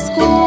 Москву.